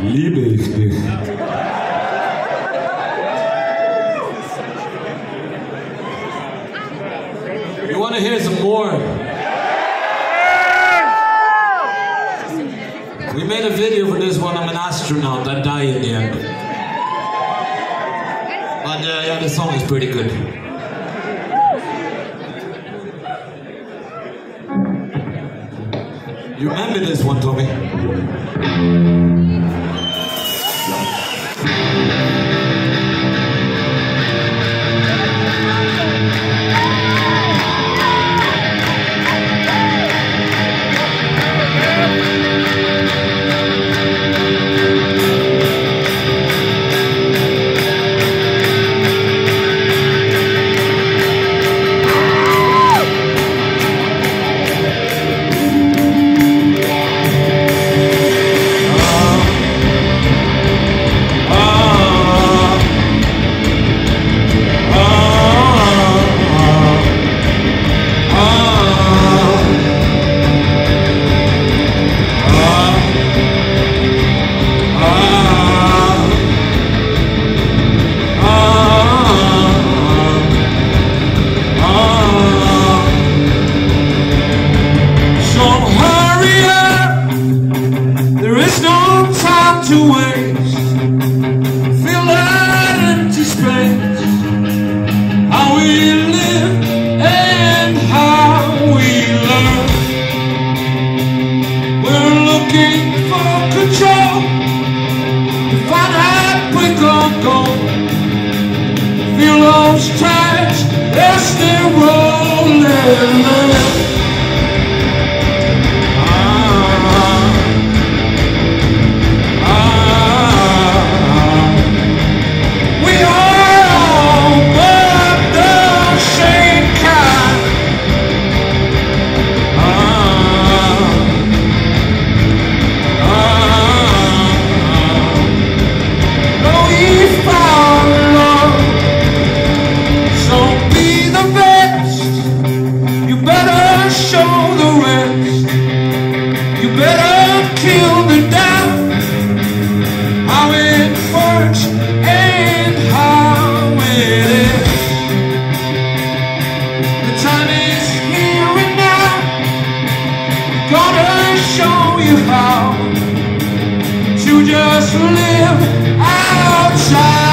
Liebe ich dich. You want to hear some more? We made a video for this one. I'm an astronaut. I die in the end. But uh, yeah, the song is pretty good. You remember this one, Tommy? For control to find out we can go. Feel those tracks as they're rolling. You better kill the doubt how it works and how it is. The time is here and now. Gonna show you how to just live outside